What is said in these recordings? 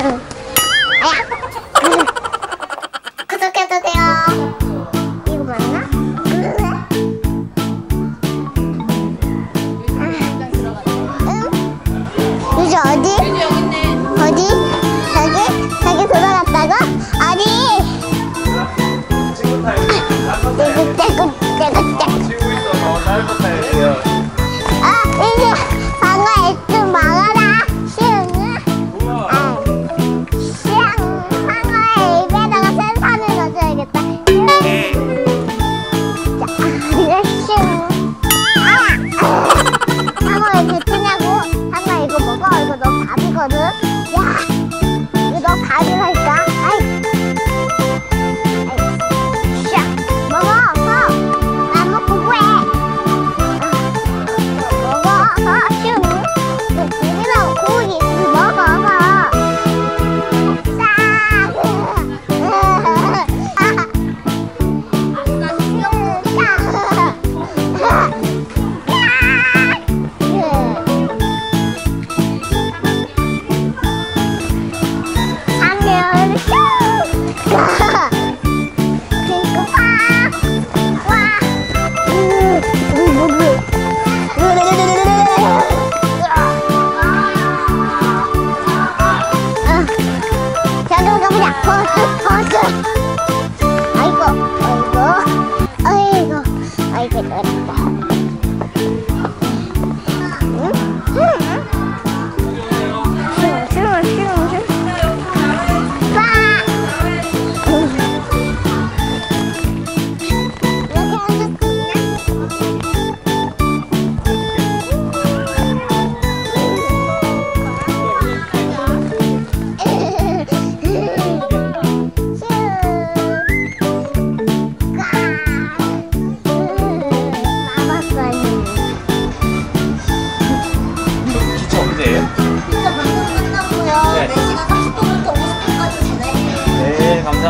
아! 구독해도 돼요. 이거 맞나? 응? 유주 아, 어디? 어디? 저기? 저기 돌아갔다고? 아니! 아, 떼고 떼고 떼고 떼고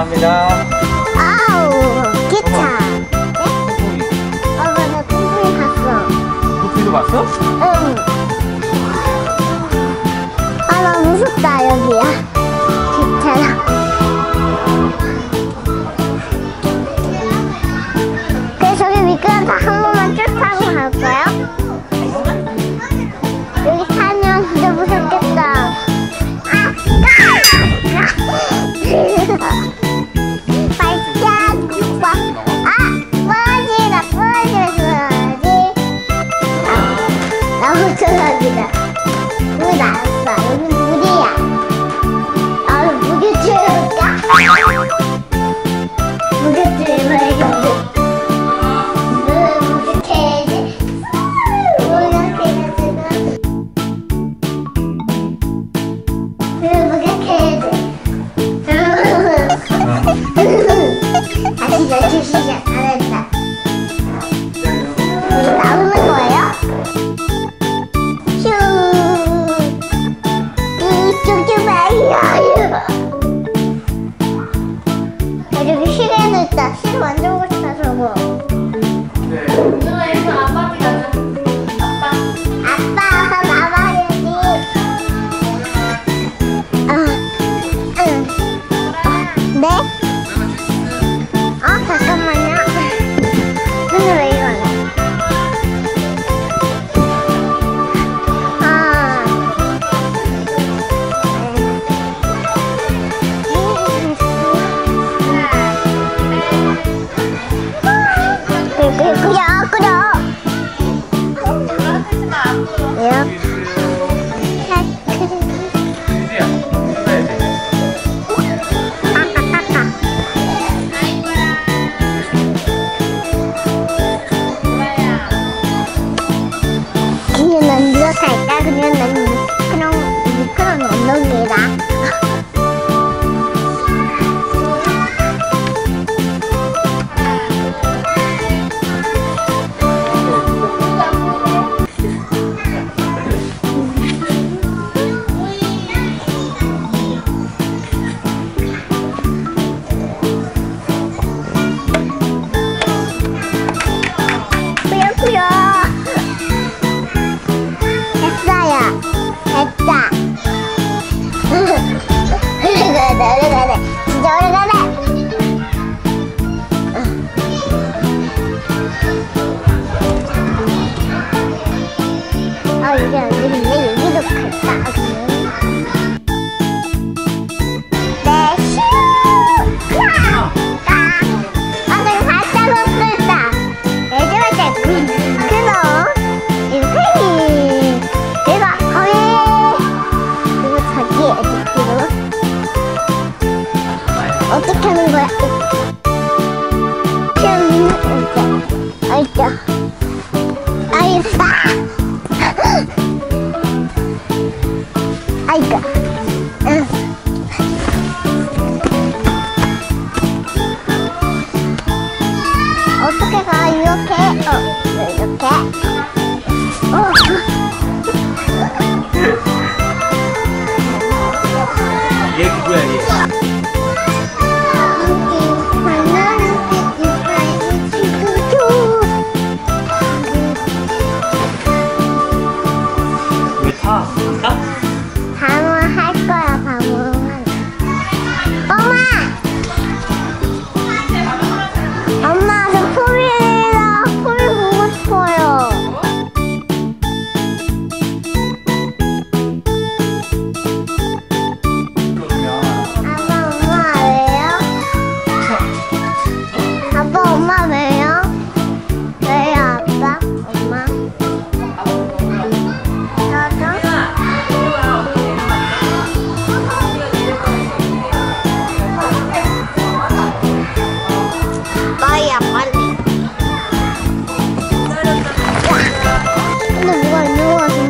감사합니다. 아우, 기차. 네? 아빠, 나 뿜뿜이 봤어. 뿜뿜이도 봤어? 응. 아, 나 무섭다, 여기야. 기차랑. 그래, 저기 미끄럼다 한 번만 쭉 타고 갈까요?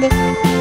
Bye.